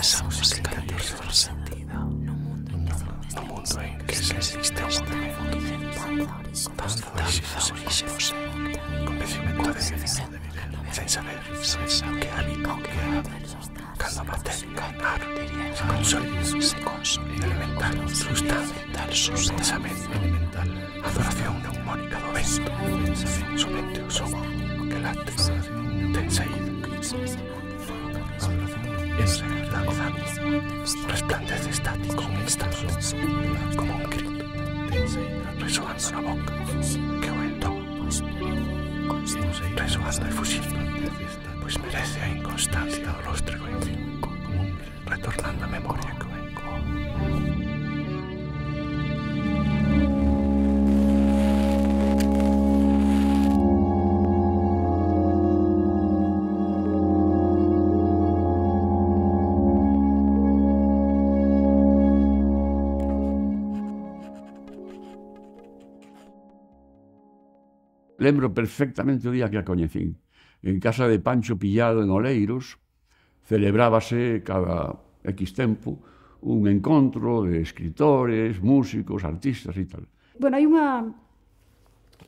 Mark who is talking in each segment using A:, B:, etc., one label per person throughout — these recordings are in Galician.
A: esa música de todo sentido. no mundo en que se existe un movimento tanto danza orixemos convencimento de sen saber que hábito que hábito cando bater ganar consolidose consolida se consolida. elemental sustantal elemental. adoración neumónica do vento somente o somo que late ten saído adoración Es la. Resplandece estático un instante, como un grito, resonando na boca, que o entón, resonando e fuxindo, pois merece a inconstancia do rostro infinito, retornando a memoria. Que o.
B: lembro perfectamente o día que a coñecín. En casa de Pancho Pillado en Oleiros celebrábase cada X tempo un encontro de escritores, músicos, artistas e tal.
C: Bueno, hai unha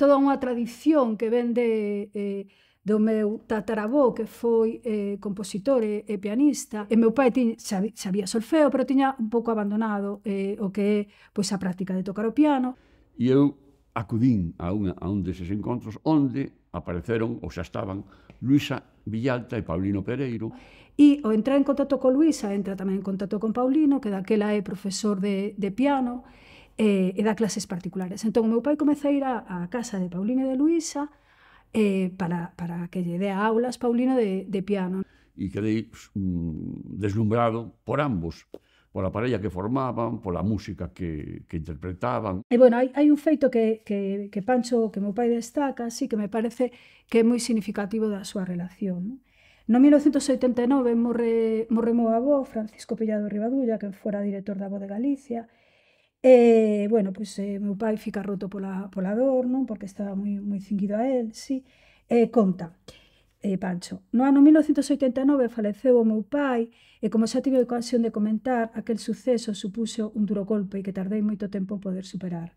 C: toda unha tradición que ven de eh, do meu tatarabó que foi eh, compositor e, e pianista e meu pai tiña, sabía solfeo pero tiña un pouco abandonado eh, o que é pois, a práctica de tocar o piano
B: e eu acudín a, unha, a un deses encontros onde apareceron, ou xa estaban, Luisa Villalta e Paulino Pereiro.
C: E ao entrar en contacto con Luisa, entra tamén en contacto con Paulino, que daquela é profesor de, de piano, eh, e dá clases particulares. Entón, o meu pai comeza a ir á casa de Paulino e de Luisa eh, para, para que lle dé aulas Paulino de, de piano.
B: E quedei mm, deslumbrado por ambos pola parella que formaban, pola música que, que interpretaban.
C: E bueno, hai, hai un feito que, que, que Pancho, que meu pai destaca, así que me parece que é moi significativo da súa relación. No 1989 morre, morre meu avó, Francisco Pellado Ribadulla, que fora director da Voz de Galicia, E, bueno, pois eh, meu pai fica roto pola, pola dor, non? Porque estaba moi, moi cinguido a él, sí. E conta, eh, Pancho. No ano 1989 faleceu o meu pai e como xa tive ocasión de comentar, aquel suceso supuxo un duro golpe e que tardei moito tempo en poder superar.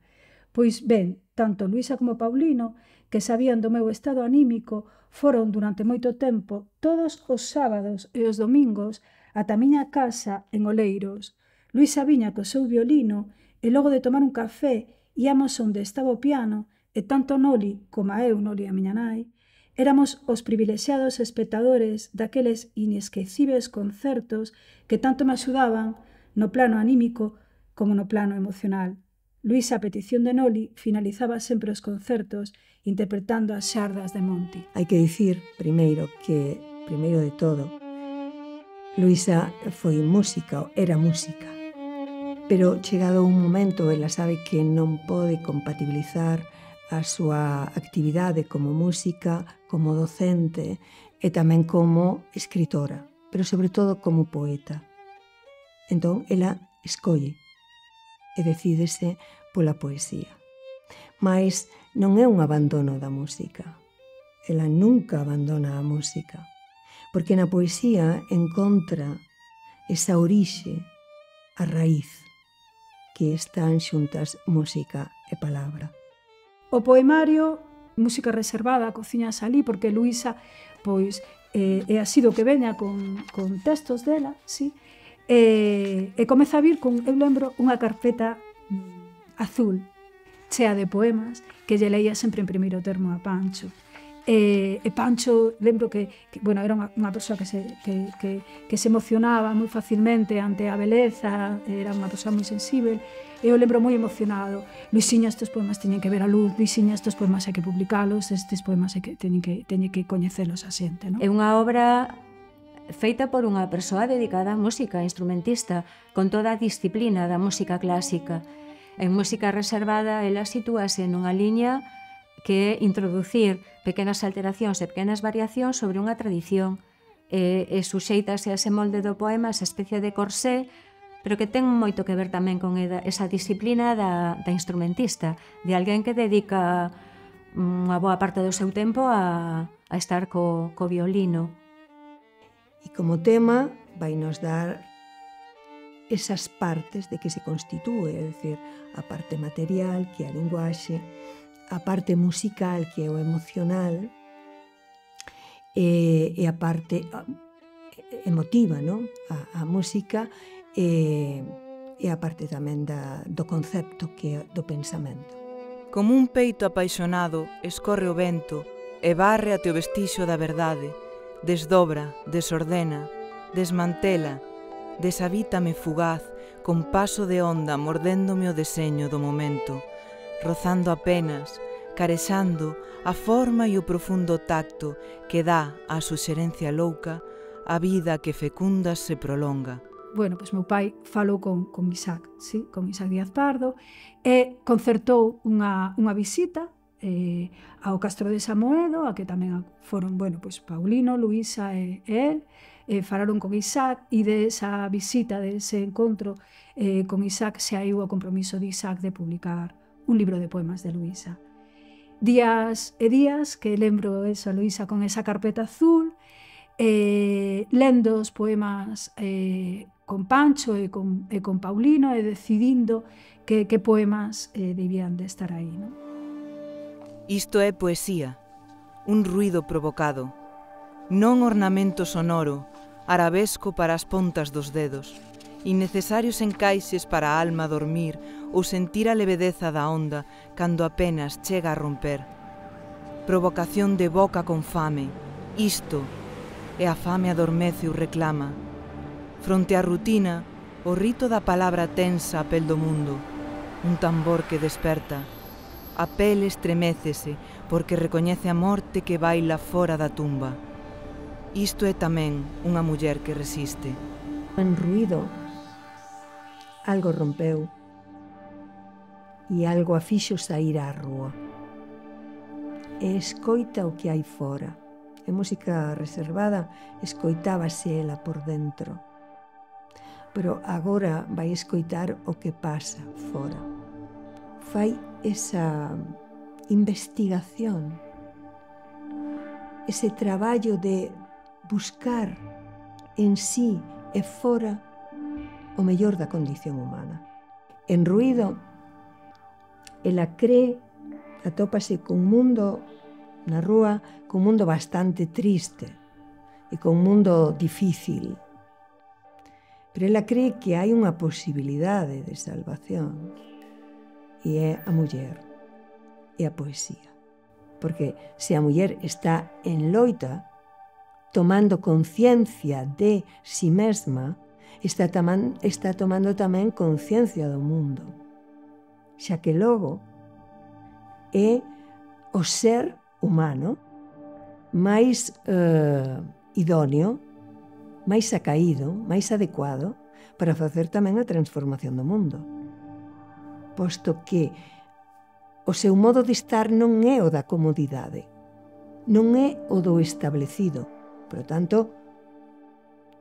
C: Pois ben, tanto Luisa como Paulino, que sabían do meu estado anímico, foron durante moito tempo todos os sábados e os domingos ata a miña casa en Oleiros. Luisa viña co seu violino e logo de tomar un café íamos onde estaba o piano e tanto Noli como eu, Noli a miña nai, Éramos os privilexiados espectadores daqueles inesquecibles concertos que tanto me axudaban no plano anímico como no plano emocional. Luis, a petición de Noli, finalizaba sempre os concertos interpretando as xardas de Monti.
D: Hai que dicir, primeiro, que, primeiro de todo, Luisa foi música, era música, pero chegado un momento ela sabe que non pode compatibilizar a súa actividade como música como docente e tamén como escritora, pero sobre todo como poeta. Entón, ela escolle e decídese pola poesía. Mas non é un abandono da música. Ela nunca abandona a música, porque na poesía encontra esa orixe, a raíz, que están xuntas música e palabra.
C: O poemario música reservada, cociñas ali, porque Luisa pois eh, é así do que veña con, con textos dela, sí? e, e comeza a vir con, eu lembro, unha carpeta mm, azul chea de poemas que lle leía sempre en primeiro termo a Pancho. E, e Pancho, lembro que, que bueno, era unha, unha persoa que se, que, que, que se emocionaba moi facilmente ante a beleza, era unha persoa moi sensible e eu lembro moi emocionado. Luisiña, estes poemas teñen que ver a luz, Luisiña, estes poemas hai que publicalos, estes poemas hai que, teñen que, teñen que coñecelos a xente. Non?
E: É unha obra feita por unha persoa dedicada á música instrumentista, con toda a disciplina da música clásica. En música reservada, ela sitúase nunha liña que é introducir pequenas alteracións e pequenas variacións sobre unha tradición e, e suxeitase a ese molde do poema, esa especie de corsé, pero que ten moito que ver tamén con esa disciplina da, da instrumentista, de alguén que dedica mm, unha boa parte do seu tempo a, a estar co, co violino.
D: E como tema vai nos dar esas partes de que se constitúe, é dicir, a parte material, que a linguaxe, a parte musical que é o emocional e, e a parte emotiva, non? A, a música e, e a parte tamén da, do concepto que é do pensamento.
F: Como un peito apaixonado escorre o vento e barre ate o vestixo da verdade, desdobra, desordena, desmantela, deshabítame fugaz, con paso de onda mordéndome o deseño do momento rozando apenas, carexando a forma e o profundo tacto que dá á suxerencia louca a vida que fecunda se prolonga.
C: Bueno, pois meu pai falou con, con Isaac, sí? con Isaac Díaz Pardo, e concertou unha, unha visita eh, ao Castro de Samoedo, a que tamén foron, bueno, pois Paulino, Luisa e, e él, eh, falaron con Isaac e de esa visita, de ese encontro eh, con Isaac, se hai o compromiso de Isaac de publicar un libro de poemas de Luisa. Días e días que lembro eso a Luisa con esa carpeta azul, eh, lendo os poemas eh, con Pancho e con, e con Paulino e decidindo que, que poemas eh, debían de estar aí. Non?
F: Isto é poesía, un ruido provocado, non ornamento sonoro, arabesco para as pontas dos dedos, innecesarios encaixes para a alma dormir ou sentir a levedeza da onda cando apenas chega a romper. Provocación de boca con fame, isto, e a fame adormece ou reclama. Fronte á rutina, o rito da palabra tensa a pel do mundo, un tambor que desperta. A pel estremecese porque recoñece a morte que baila fora da tumba. Isto é tamén unha muller que resiste.
D: En ruido, algo rompeu e algo a fixo sair á rúa. E escoita o que hai fora. E música reservada escoitábase ela por dentro. Pero agora vai escoitar o que pasa fora. Fai esa investigación, ese traballo de buscar en sí e fora o mellor da condición humana. En ruido ela cree atópase cun mundo na rúa, cun mundo bastante triste e cun mundo difícil. Pero ela cree que hai unha posibilidade de salvación e é a muller e a poesía. Porque se a muller está en loita, tomando conciencia de si mesma, está, tamán, está tomando tamén conciencia do mundo xa que logo é o ser humano máis eh, idóneo, máis acaído, máis adecuado para facer tamén a transformación do mundo. Posto que o seu modo de estar non é o da comodidade, non é o do establecido. Por tanto,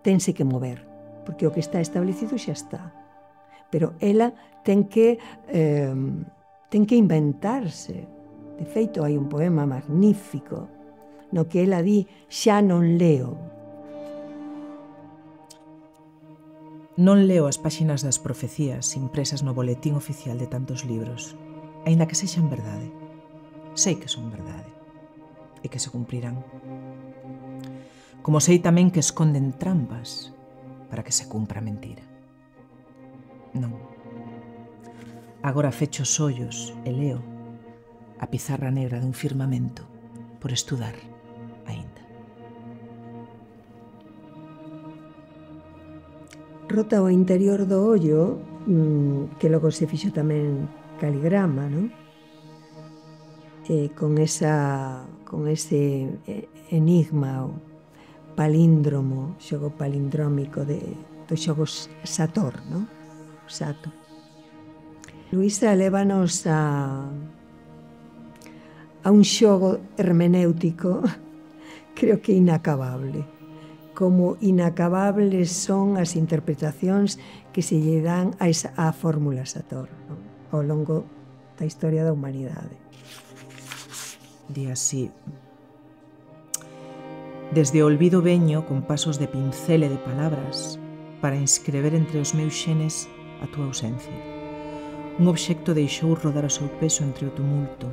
D: tense que mover, porque o que está establecido xa está pero ela ten que eh, ten que inventarse. De feito, hai un poema magnífico no que ela di xa non leo.
G: Non leo as páxinas das profecías impresas no boletín oficial de tantos libros, aínda que sexan verdade. Sei que son verdade e que se cumprirán. Como sei tamén que esconden trampas para que se cumpra mentira. Non. Agora fecho os ollos e leo a pizarra negra dun firmamento por estudar aínda.
D: Rota o interior do ollo, mm, que logo se fixo tamén caligrama, non? Eh, con esa con ese enigma ou palíndromo, xogo palindrómico de, dos xogos Sator, non? Sato. Luisa, lévanos a, a un xogo hermenéutico creo que inacabable como inacabables son as interpretacións que se lle dan a, esa, a fórmula Sator non? ao longo da historia da humanidade.
G: Di así. Desde o olvido veño con pasos de pincel e de palabras para inscrever entre os meus xenes a túa ausencia. Un obxecto deixou rodar o seu peso entre o tumulto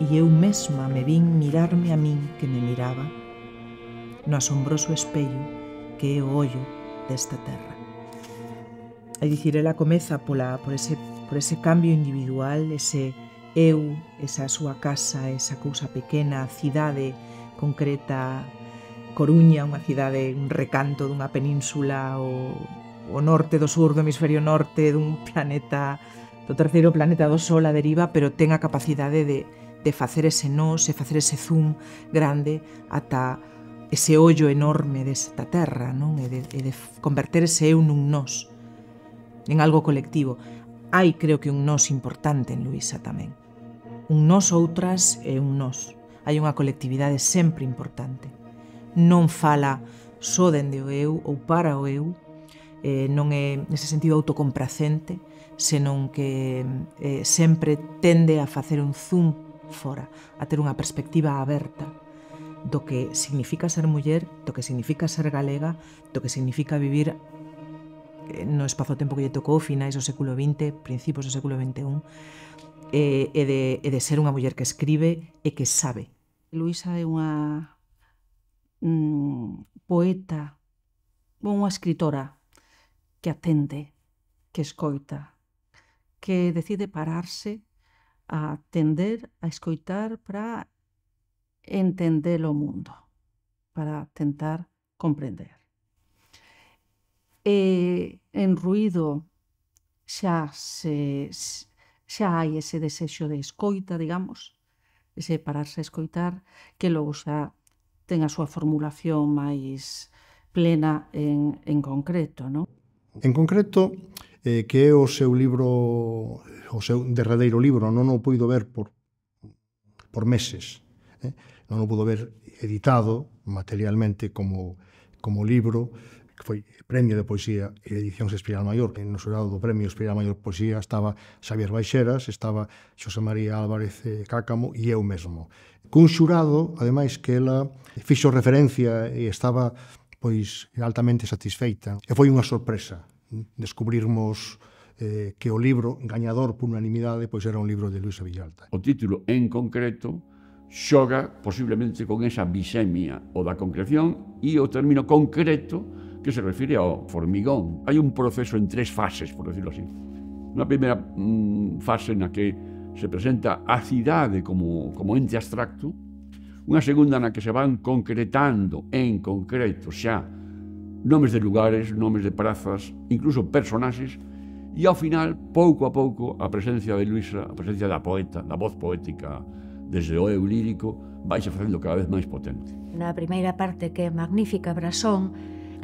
G: e eu mesma me vin mirarme a min que me miraba no asombroso espello que é o ollo desta terra. E dicir, ela comeza pola, por, ese, por ese cambio individual, ese eu, esa súa casa, esa cousa pequena, cidade concreta, Coruña, unha cidade, un recanto dunha península ou o norte do sur do hemisferio norte dun planeta do terceiro planeta do Sol a deriva, pero ten a capacidade de, de facer ese nos e facer ese zoom grande ata ese ollo enorme desta terra, non? E de, e de converter ese eu nun nos, en algo colectivo. Hai, creo que, un nos importante en Luisa tamén. Un nos outras e un nos. Hai unha colectividade sempre importante. Non fala só dende o eu ou para o eu, eh, non é nese sentido autocompracente, senón que eh, sempre tende a facer un zoom fora, a ter unha perspectiva aberta do que significa ser muller, do que significa ser galega, do que significa vivir eh, no espazo-tempo que lle tocou, finais do século XX, principios do século XXI, e, eh, e, de, e de ser unha muller que escribe e que sabe.
H: Luisa é unha mm, poeta, unha escritora que atende, que escoita, que decide pararse a atender, a escoitar para entender o mundo, para tentar comprender. E en ruido xa se xa hai ese desexo de escoita, digamos, ese pararse a escoitar, que logo xa ten a súa formulación máis plena en, en concreto, non?
I: En concreto, eh, que é o seu libro, o seu derradeiro libro, non o puido ver por, por meses, eh? non o pudo ver editado materialmente como, como libro, que foi Premio de Poesía e Edicións Espiral Maior. En o xurado do Premio Espiral Maior Poesía estaba Xavier Baixeras, estaba Xosé María Álvarez eh, Cácamo e eu mesmo. Cun xurado, ademais, que ela fixo referencia e estaba pois altamente satisfeita. E foi unha sorpresa mm, descubrirmos eh, que o libro gañador por unanimidade pois era un libro de Luisa Villalta.
B: O título en concreto xoga posiblemente con esa bisemia o da concreción e o término concreto que se refire ao formigón. Hai un proceso en tres fases, por decirlo así. Unha primeira mm, fase na que se presenta a cidade como, como ente abstracto, unha segunda na que se van concretando en concreto xa nomes de lugares, nomes de prazas, incluso personaxes, e ao final, pouco a pouco, a presencia de Luisa, a presencia da poeta, da voz poética, desde o eu lírico, vai se facendo cada vez máis potente.
E: Na primeira parte, que é magnífica, Brasón,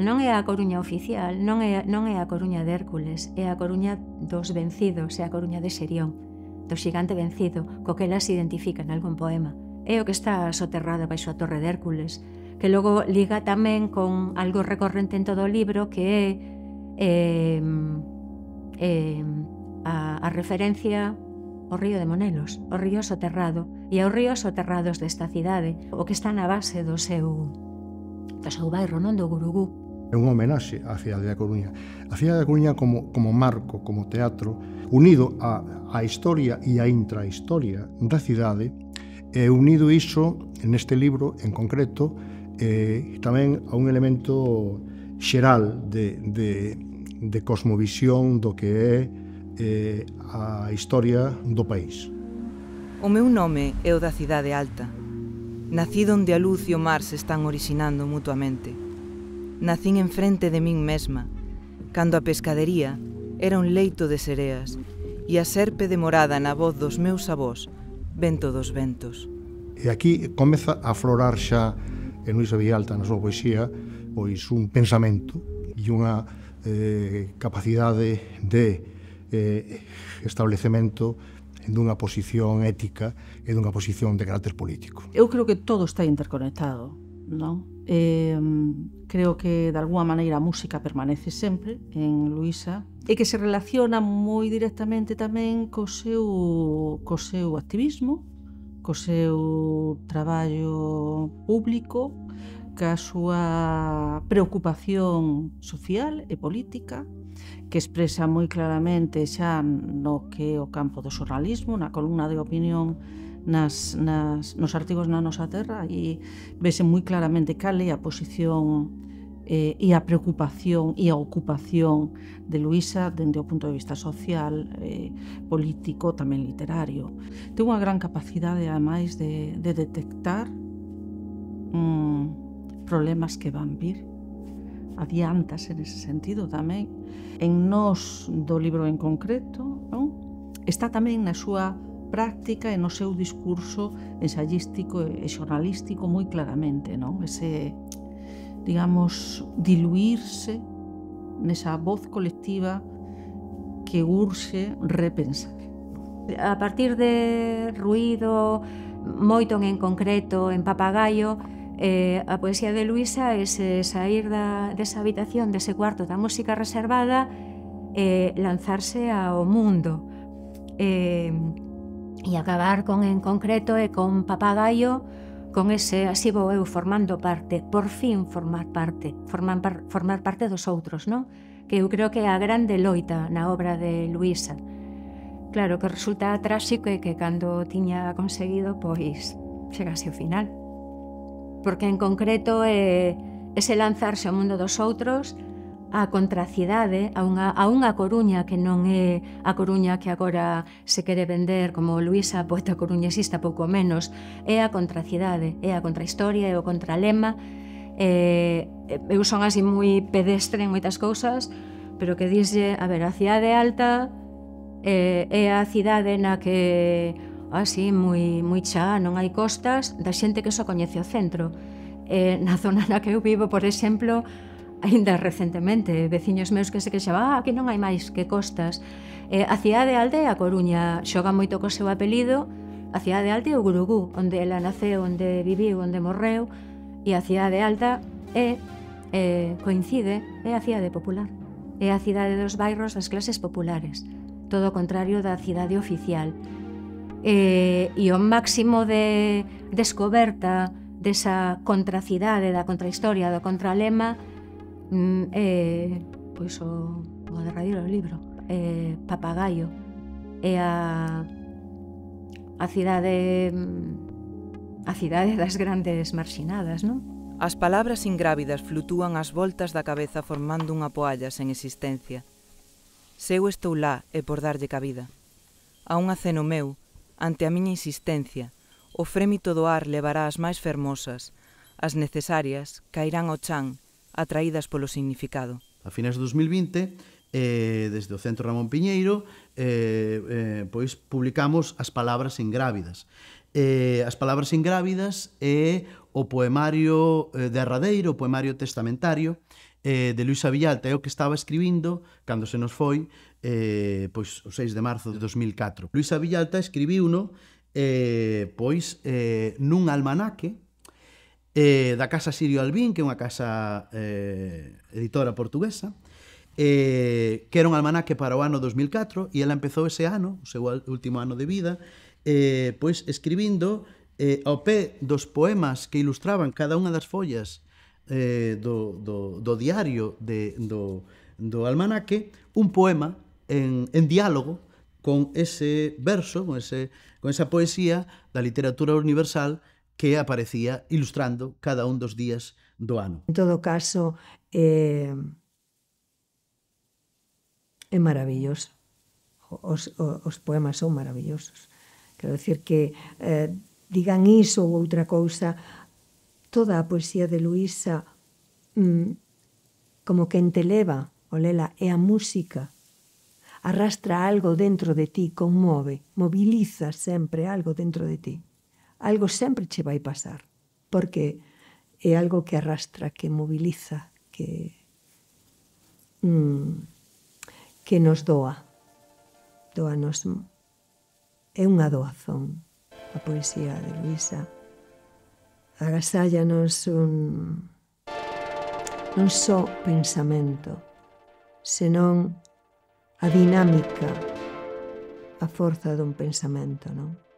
E: non é a Coruña oficial, non é, non é a Coruña de Hércules, é a Coruña dos vencidos, é a Coruña de Serión, do xigante vencido, co que elas se identifican algún poema é o que está soterrado baixo a Torre de Hércules, que logo liga tamén con algo recorrente en todo o libro que é eh, eh, a, a referencia ao río de Monelos, o río soterrado e aos ríos soterrados desta cidade, o que está na base do seu do seu bairro, non do Gurugú.
I: É unha homenaxe á cidade da Coruña. A cidade da Coruña como, como marco, como teatro, unido a, á historia e á intrahistoria da cidade, E unido iso, neste libro en concreto, eh, tamén a un elemento xeral de, de, de cosmovisión do que é eh, a historia do país.
F: O meu nome é o da cidade alta, nacido onde a luz e o mar se están orixinando mutuamente. Nacín enfrente de min mesma, cando a pescadería era un leito de sereas e a serpe demorada na voz dos meus avós Vento dos ventos.
I: E aquí comeza a aflorar xa en Luisa Villalta na súa poesía pois un pensamento e unha eh, capacidade de eh, establecemento dunha posición ética e dunha posición de carácter político.
H: Eu creo que todo está interconectado non? Eh, creo que de alguma maneira a música permanece sempre en Luisa e que se relaciona moi directamente tamén co seu, co seu activismo, co seu traballo público, ca súa preocupación social e política, que expresa moi claramente xa no que o campo do xornalismo, na columna de opinión nas, nas, nos artigos na nosa terra e vese moi claramente cal é a posición eh, e a preocupación e a ocupación de Luisa dende o punto de vista social, eh, político, tamén literario. Ten unha gran capacidade, ademais, de, de detectar mm, problemas que van vir adiantas en ese sentido tamén en nós do libro en concreto non? está tamén na súa práctica e no seu discurso ensayístico e xornalístico moi claramente, non? Ese, digamos, diluirse nesa voz colectiva que urxe repensar.
E: A partir de ruido, moito en concreto, en Papagayo, eh, a poesía de Luisa é se eh, sair da, desa habitación, dese cuarto da música reservada, eh, lanzarse ao mundo. Eh, e acabar con en concreto e con papagaio con ese así vou eu formando parte, por fin formar parte, formar, par, formar parte dos outros, non? Que eu creo que é a grande loita na obra de Luisa. Claro que resulta tráxico e que cando tiña conseguido, pois, chegase ao final. Porque en concreto é ese lanzarse ao mundo dos outros, a contracidade, a unha, a unha Coruña que non é a Coruña que agora se quere vender como Luisa, pois poeta coruñesista pouco menos, é a contracidade, é a contrahistoria, é o contralema, eh, eu son así moi pedestre en moitas cousas, pero que dixe, a ver, a cidade alta eh, é a cidade na que así moi moi xa, non hai costas, da xente que só coñece o centro. Eh, na zona na que eu vivo, por exemplo, aínda recentemente, veciños meus que se queixaban, ah, aquí non hai máis que costas. Eh, a cidade alta é a Coruña, xoga moito co seu apelido, a cidade alta é o Gurugú, onde ela naceu, onde viviu, onde morreu, e a cidade alta é, eh, coincide, é a cidade popular. É a cidade dos bairros das clases populares, todo o contrario da cidade oficial. Eh, e o máximo de descoberta desa contracidade, da contrahistoria, do contralema, Mm, eh, pois o, o derradeiro libro, eh, Papagaio, e a, a cidade mm, a cidade das grandes marxinadas, non?
F: As palabras ingrávidas flutúan ás voltas da cabeza formando unha poalla sen existencia. Se eu estou lá é por darlle cabida. A un aceno meu, ante a miña insistencia, o frémito do ar levará as máis fermosas, as necesarias cairán ao chan atraídas polo significado.
J: A finais de 2020, eh, desde o Centro Ramón Piñeiro, eh, eh, pois publicamos as palabras ingrávidas. Eh, as palabras ingrávidas é eh, o poemario eh, derradeiro, o poemario testamentario, eh, de Luisa Villalta, é o que estaba escribindo cando se nos foi eh, pois, o 6 de marzo de 2004. Luisa Villalta escribiu no eh, pois eh, nun almanaque eh, da Casa Sirio Albín, que é unha casa eh, editora portuguesa, eh, que era un almanaque para o ano 2004 e ela empezou ese ano, o seu último ano de vida, eh, pois escribindo eh, ao pé dos poemas que ilustraban cada unha das follas eh, do, do, do diario de, do, do almanaque, un poema en, en diálogo con ese verso, con, ese, con esa poesía da literatura universal que aparecía ilustrando cada un dos días do ano.
D: En todo caso, eh, é maravilloso. Os, os, os poemas son maravillosos. Quero decir que eh, digan iso ou outra cousa, toda a poesía de Luisa mm, como que enteleva, olela, é a música arrastra algo dentro de ti, conmove, mobiliza sempre algo dentro de ti algo sempre che vai pasar, porque é algo que arrastra, que mobiliza, que mm, que nos doa. Doa nos é unha doazón a poesía de Luisa. Agasállanos un non só pensamento, senón a dinámica, a forza dun pensamento, non?